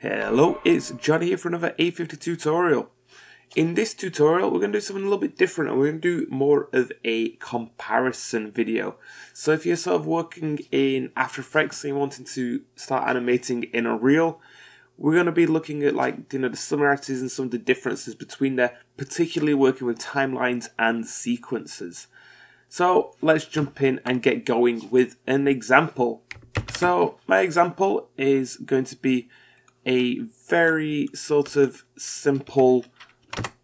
Hello, it's Johnny here for another A50 tutorial. In this tutorial, we're going to do something a little bit different and we're going to do more of a comparison video. So if you're sort of working in After Effects and you're wanting to start animating in Unreal, we're going to be looking at like, you know, the similarities and some of the differences between there, particularly working with timelines and sequences. So let's jump in and get going with an example. So my example is going to be a very sort of simple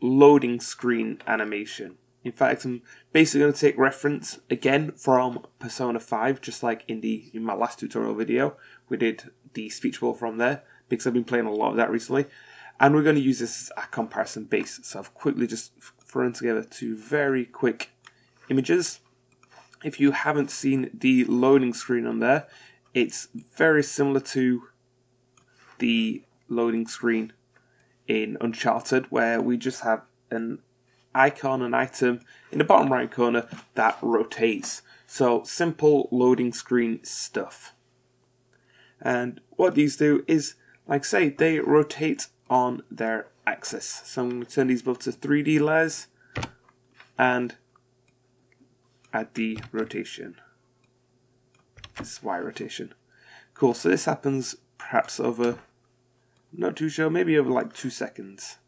loading screen animation. In fact, I'm basically going to take reference again from Persona 5, just like in the in my last tutorial video. We did the speech bubble from there because I've been playing a lot of that recently. And we're going to use this as a comparison base. So I've quickly just thrown together two very quick images. If you haven't seen the loading screen on there, it's very similar to the loading screen in Uncharted, where we just have an icon, an item in the bottom right corner that rotates. So simple loading screen stuff. And what these do is, like say, they rotate on their axis. So I'm going to turn these both to 3D layers and add the rotation. This is Y rotation. Cool, so this happens perhaps over not too sure, maybe over like two seconds.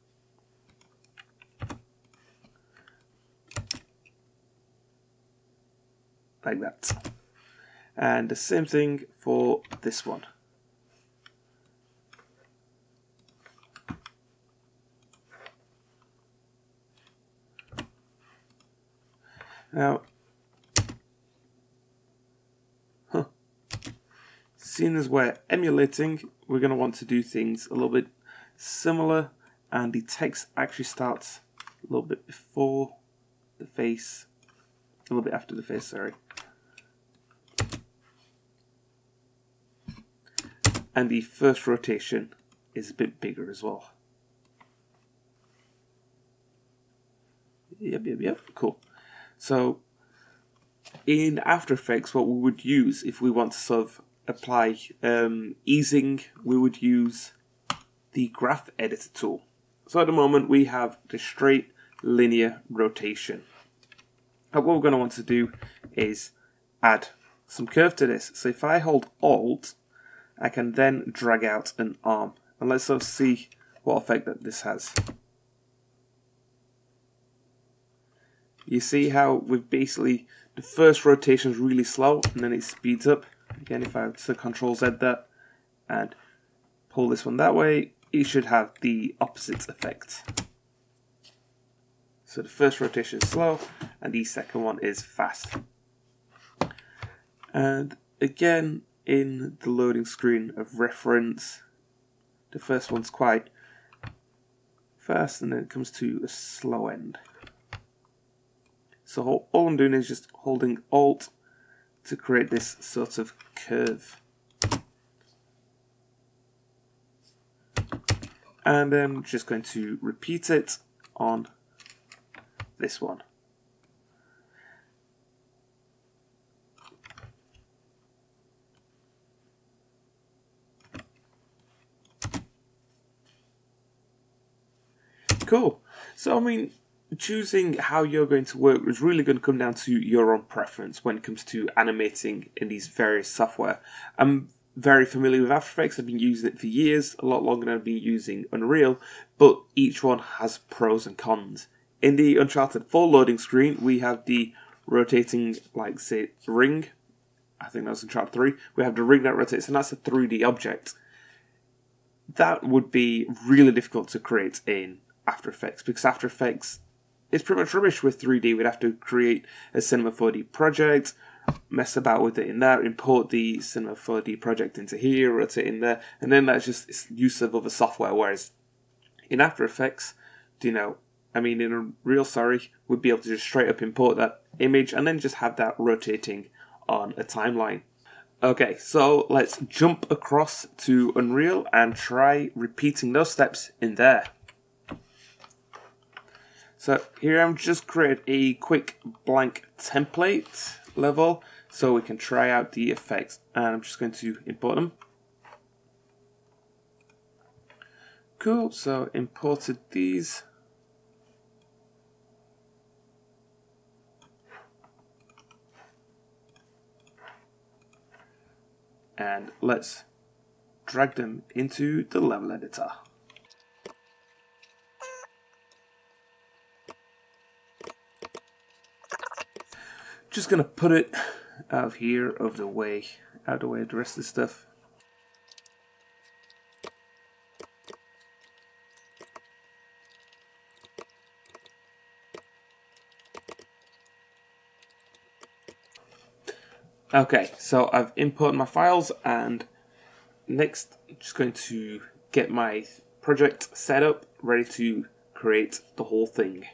Like that. And the same thing for this one. Now, seeing as we're emulating, we're going to want to do things a little bit similar and the text actually starts a little bit before the face, a little bit after the face, sorry. And the first rotation is a bit bigger as well. Yep, yep, yep, cool. So in After Effects, what we would use if we want to sort of apply um, easing, we would use the graph editor tool. So at the moment we have the straight linear rotation. And what we're going to want to do is add some curve to this. So if I hold Alt, I can then drag out an arm. And let's sort of see what effect that this has. You see how we've basically, the first rotation is really slow and then it speeds up. Again, if I to Control Z that and pull this one that way, it should have the opposite effect. So the first rotation is slow and the second one is fast. And again, in the loading screen of reference, the first one's quite fast and then it comes to a slow end. So all I'm doing is just holding Alt to create this sort of curve. And I'm just going to repeat it on this one. Cool. So, I mean, choosing how you're going to work is really going to come down to your own preference when it comes to animating in these various software. I'm very familiar with After Effects. I've been using it for years, a lot longer than I've been using Unreal, but each one has pros and cons. In the Uncharted 4 loading screen, we have the rotating, like, say, ring. I think that that's Uncharted 3. We have the ring that rotates, and that's a 3D object. That would be really difficult to create in After Effects because After Effects it's pretty much rubbish with 3D. We'd have to create a Cinema 4D project, mess about with it in there, import the Cinema 4D project into here, rotate in there, and then that's just use of other software. Whereas in After Effects, do you know, I mean, in a real sorry, we'd be able to just straight up import that image and then just have that rotating on a timeline. Okay, so let's jump across to Unreal and try repeating those steps in there. So here I'm just create a quick blank template level so we can try out the effects and I'm just going to import them. Cool, so imported these. And let's drag them into the level editor. Just gonna put it out of here, of the way, out of the way of the rest of the stuff. Okay, so I've imported my files and next I'm just going to get my project set up, ready to create the whole thing.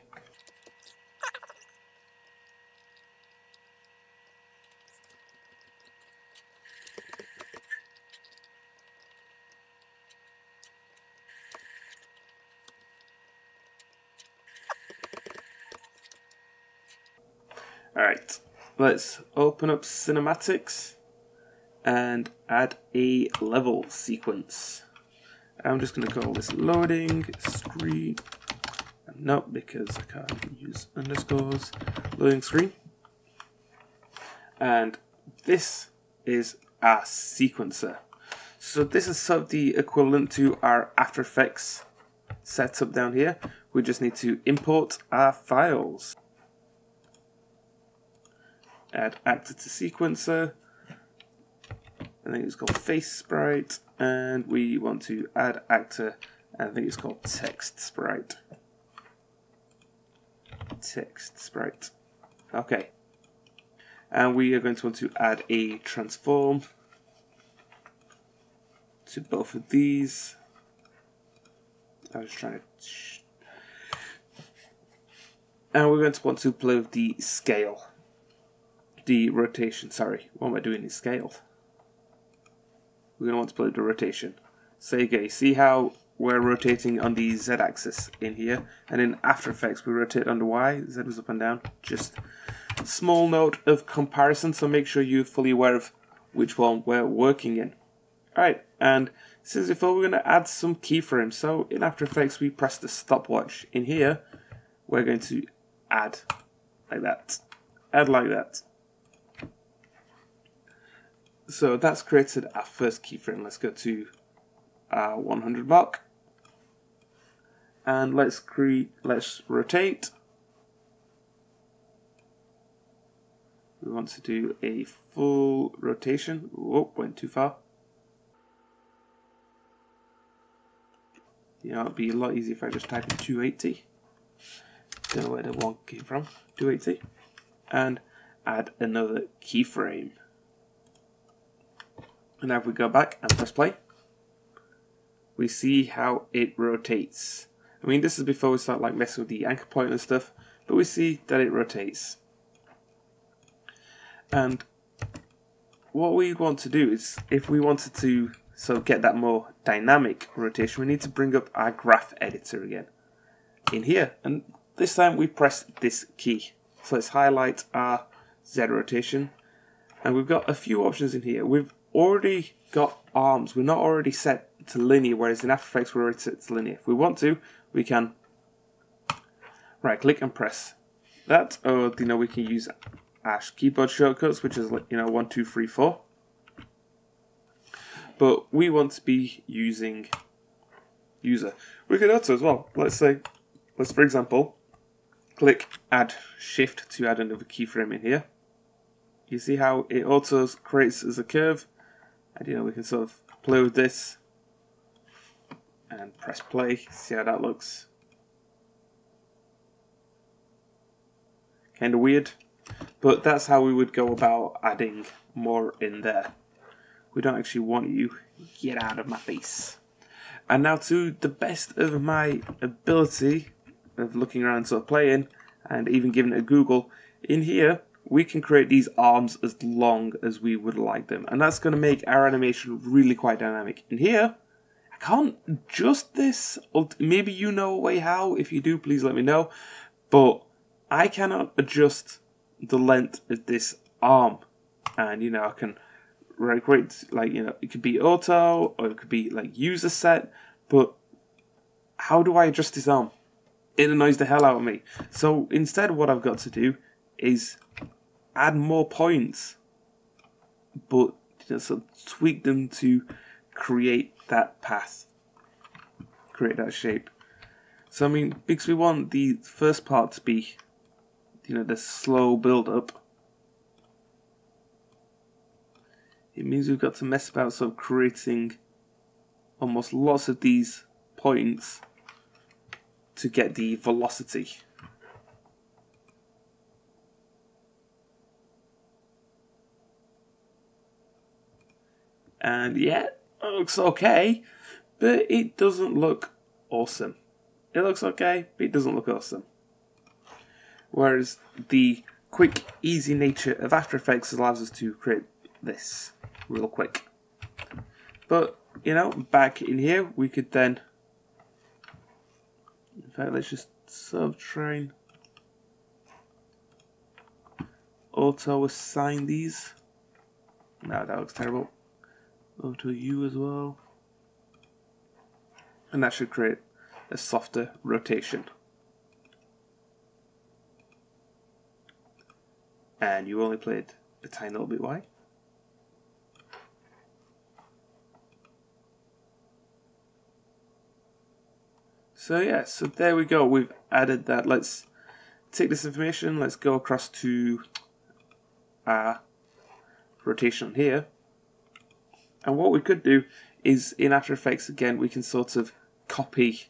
Alright, let's open up cinematics and add a level sequence. I'm just going to call this loading screen. No, because I can't use underscores. Loading screen. And this is our sequencer. So this is sort of the equivalent to our After Effects setup down here. We just need to import our files add actor to sequencer. I think it's called face sprite, and we want to add actor, and I think it's called text sprite. Text sprite. Okay. And we are going to want to add a transform to both of these. I was trying to. And we're going to want to play with the scale the rotation, sorry, what am I doing is scaled. We're going to want to play the rotation. So okay, see how we're rotating on the Z axis in here, and in After Effects we rotate on the Y, Z was up and down. Just small note of comparison, so make sure you're fully aware of which one we're working in. Alright, and since before we're going to add some keyframes. So in After Effects we press the stopwatch. In here, we're going to add like that. Add like that. So that's created our first keyframe. Let's go to uh, our 100 mark. And let's create, let's rotate. We want to do a full rotation. Oh, went too far. You know, it'd be a lot easier if I just type in 280. Don't know where the one came from. 280. And add another keyframe. And now if we go back and press play, we see how it rotates. I mean, this is before we start like messing with the anchor point and stuff, but we see that it rotates. And what we want to do is, if we wanted to so get that more dynamic rotation, we need to bring up our graph editor again in here. And this time we press this key. So let's highlight our Z rotation. And we've got a few options in here. We've already got arms. We're not already set to linear, whereas in After Effects we're already set to linear. If we want to, we can right click and press that, or you know we can use Ash keyboard shortcuts, which is you know one, two, three, four. But we want to be using user. We could also as well. Let's say, let's for example, click Add Shift to add another keyframe in here. You see how it auto creates as a curve you know, we can sort of play with this and press play, see how that looks. Kind of weird, but that's how we would go about adding more in there. We don't actually want you, get out of my face. And now to the best of my ability of looking around sort of playing and even giving it a Google, in here we can create these arms as long as we would like them. And that's going to make our animation really quite dynamic. And here, I can't adjust this. Maybe you know a way how. If you do, please let me know. But I cannot adjust the length of this arm. And, you know, I can create, like, you know, it could be auto or it could be, like, user set. But how do I adjust this arm? It annoys the hell out of me. So instead what I've got to do is add more points, but you know, so tweak them to create that path, create that shape. So I mean, because we want the first part to be, you know, the slow build up. It means we've got to mess about sort of creating almost lots of these points to get the velocity. And yeah, it looks okay, but it doesn't look awesome. It looks okay, but it doesn't look awesome. Whereas the quick, easy nature of After Effects allows us to create this real quick. But, you know, back in here, we could then... In fact, let's just sort of auto assign these. No, that looks terrible. Oh, Auto U as well. And that should create a softer rotation. And you only played a tiny little bit wide. So yeah, so there we go. We've added that. Let's take this information. Let's go across to our rotation here. And what we could do is in After Effects again, we can sort of copy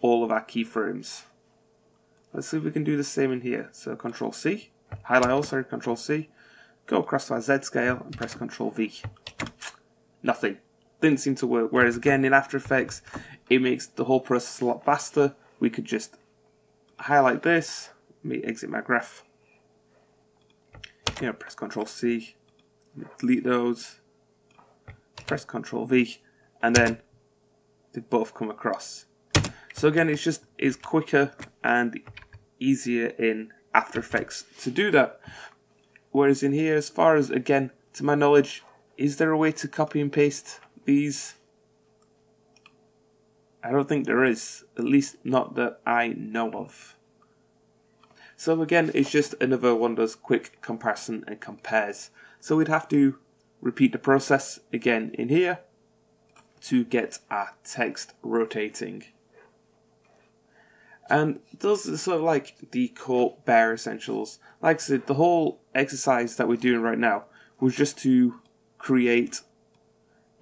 all of our keyframes. Let's see if we can do the same in here. So Control C, highlight all, sorry, Control C, go across to our Z scale and press Control V. Nothing. Didn't seem to work. Whereas again in After Effects, it makes the whole process a lot faster. We could just highlight this, let me exit my graph. You know, press Control C, delete those, press Control V, and then they both come across. So again, it's just is quicker and easier in After Effects to do that. Whereas in here, as far as again, to my knowledge, is there a way to copy and paste these? I don't think there is, at least not that I know of. So again, it's just another one those quick comparison and compares. So we'd have to repeat the process again in here to get our text rotating. And those are sort of like the core bare essentials. Like I said, the whole exercise that we're doing right now was just to create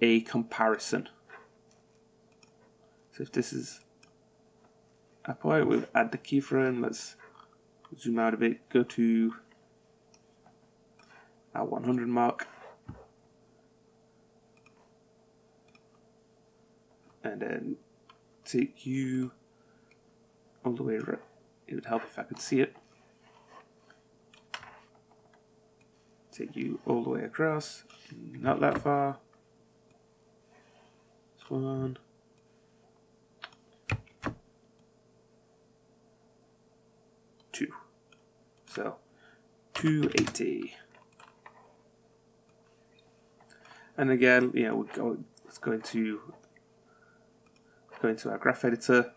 a comparison. So if this is a point, we'll add the keyframe. Let's zoom out a bit, go to our 100 mark. And then take you all the way around. It would help if I could see it. Take you all the way across, not that far. This one. Two. So, 280. And again, you know, we're going, let's go into, go into our graph editor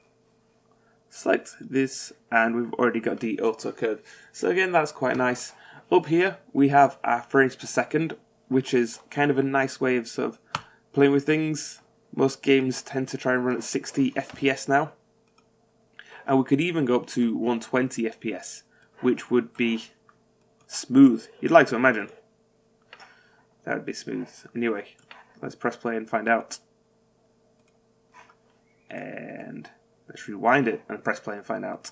select this and we've already got the auto code. So again, that's quite nice. Up here, we have our frames per second, which is kind of a nice way of sort of playing with things. Most games tend to try and run at 60 FPS now. And we could even go up to 120 FPS, which would be smooth. You'd like to imagine. That would be smooth. Anyway, let's press play and find out. And Let's rewind it and press play and find out.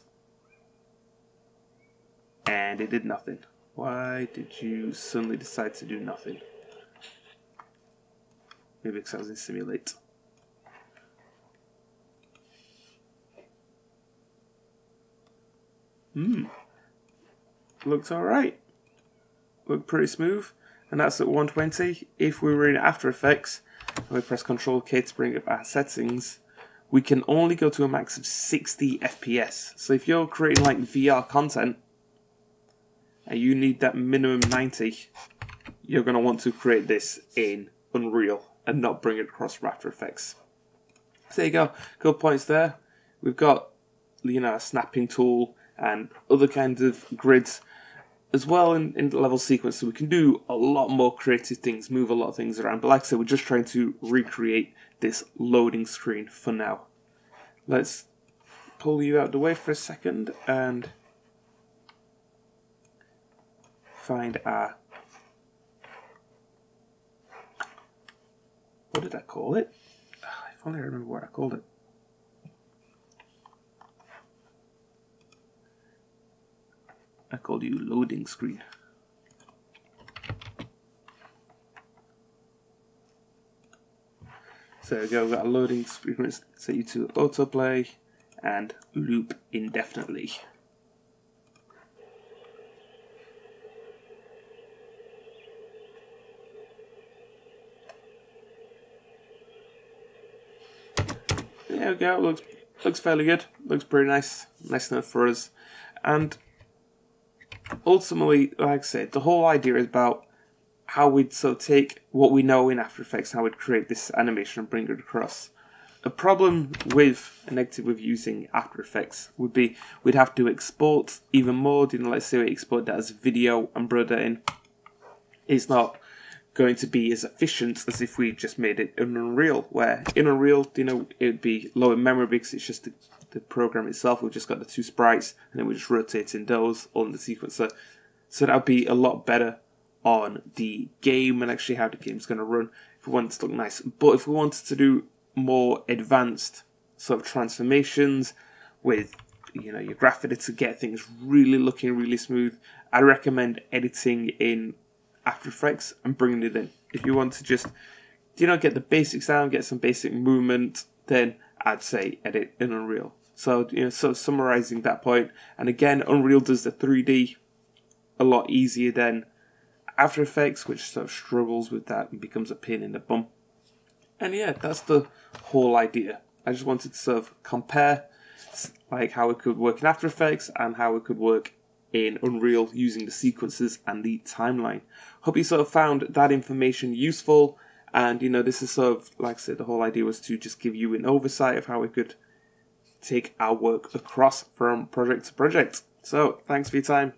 And it did nothing. Why did you suddenly decide to do nothing? Maybe because I was in simulate. Hmm. Looks alright. Looked pretty smooth. And that's at 120. If we were in After Effects, and we press Ctrl K to bring up our settings, we can only go to a max of 60 FPS. So if you're creating like VR content and you need that minimum 90, you're going to want to create this in Unreal and not bring it across After Effects. So there you go, good points there. we've got you know a snapping tool and other kinds of grids as well in, in the level sequence so we can do a lot more creative things move a lot of things around but like i said we're just trying to recreate this loading screen for now let's pull you out the way for a second and find our what did I call it? Ah, if only I remember what I called it. I called you loading screen. So we go, we've got a loading screen, set you to autoplay and loop indefinitely. There we go, looks looks fairly good, looks pretty nice, nice enough for us. And ultimately, like I said, the whole idea is about how we'd so take what we know in After Effects, and how we'd create this animation and bring it across. A problem with a negative with using After Effects would be we'd have to export even more. You know, let's say we export that as video and that in. It's not going to be as efficient as if we just made it in Unreal, where in Unreal, you know, it would be low in memory because it's just the, the program itself. We've just got the two sprites and then we're just rotating those on the sequencer. So that would be a lot better on the game and actually how the game's going to run if we want it to look nice. But if we wanted to do more advanced sort of transformations with you know your graphic to get things really looking really smooth, I recommend editing in after Effects and bringing it in. If you want to just, you know, get the basic sound, get some basic movement, then I'd say edit in Unreal. So, you know, so summarizing that point, and again, Unreal does the 3D a lot easier than After Effects, which sort of struggles with that and becomes a pain in the bum. And yeah, that's the whole idea. I just wanted to sort of compare like how it could work in After Effects and how it could work in Unreal using the sequences and the timeline. Hope you sort of found that information useful. And you know, this is sort of like I said, the whole idea was to just give you an oversight of how we could take our work across from project to project. So, thanks for your time.